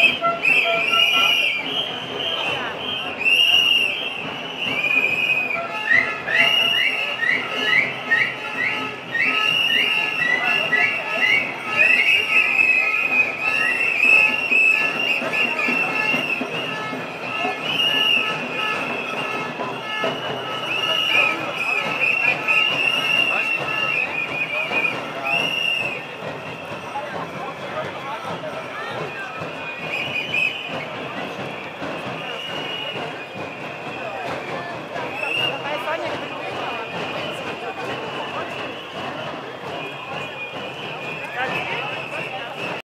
please.